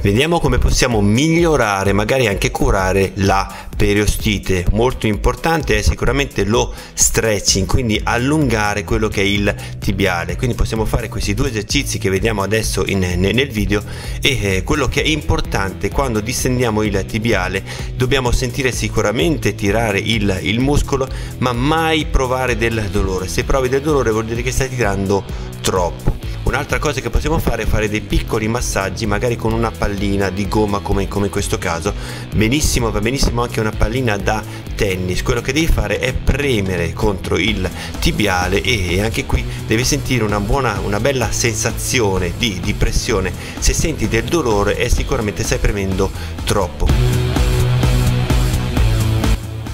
Vediamo come possiamo migliorare, magari anche curare la periostite. Molto importante è sicuramente lo stretching, quindi allungare quello che è il tibiale. Quindi possiamo fare questi due esercizi che vediamo adesso in, nel video e eh, quello che è importante quando distendiamo il tibiale dobbiamo sentire sicuramente tirare il, il muscolo ma mai provare del dolore. Se provi del dolore vuol dire che stai tirando troppo. Un'altra cosa che possiamo fare è fare dei piccoli massaggi, magari con una pallina di gomma come, come in questo caso. Benissimo, va benissimo anche una pallina da tennis. Quello che devi fare è premere contro il tibiale e anche qui devi sentire una buona, una bella sensazione di, di pressione. Se senti del dolore è sicuramente stai premendo troppo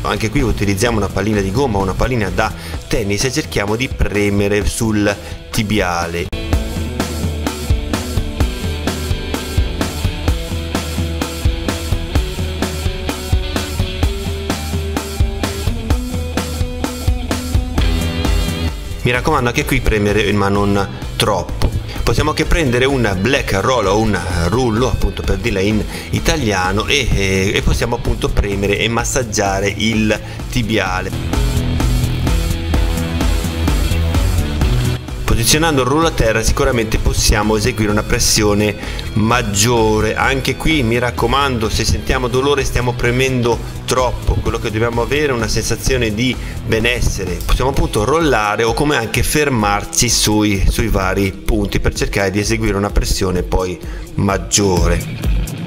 anche qui utilizziamo una pallina di gomma o una pallina da tennis e cerchiamo di premere sul tibiale mi raccomando anche qui premere ma non troppo. Possiamo anche prendere un black roll o un rullo appunto per dirla in italiano e, e possiamo appunto premere e massaggiare il tibiale Posizionando il rullo a terra sicuramente possiamo eseguire una pressione maggiore. Anche qui mi raccomando, se sentiamo dolore stiamo premendo troppo. Quello che dobbiamo avere è una sensazione di benessere. Possiamo appunto rollare o come anche fermarci sui, sui vari punti per cercare di eseguire una pressione poi maggiore.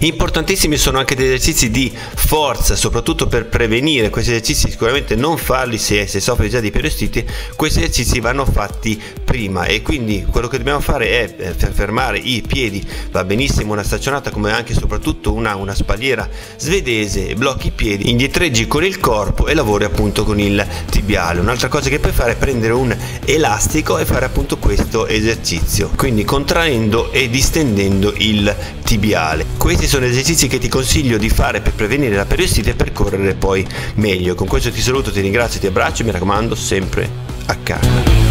Importantissimi sono anche degli esercizi di forza, soprattutto per prevenire. Questi esercizi, sicuramente non farli se, se soffri già di periostite, questi esercizi vanno fatti prima. E quindi quello che dobbiamo fare è fermare i piedi, va benissimo una staccionata come anche soprattutto una, una spalliera svedese, blocchi i piedi, indietreggi con il corpo e lavori appunto con il tibiale. Un'altra cosa che puoi fare è prendere un elastico e fare appunto questo esercizio, quindi contraendo e distendendo il tibiale. Questi sono esercizi che ti consiglio di fare per prevenire la periostite e per correre poi meglio. Con questo ti saluto, ti ringrazio, ti abbraccio e mi raccomando sempre a casa.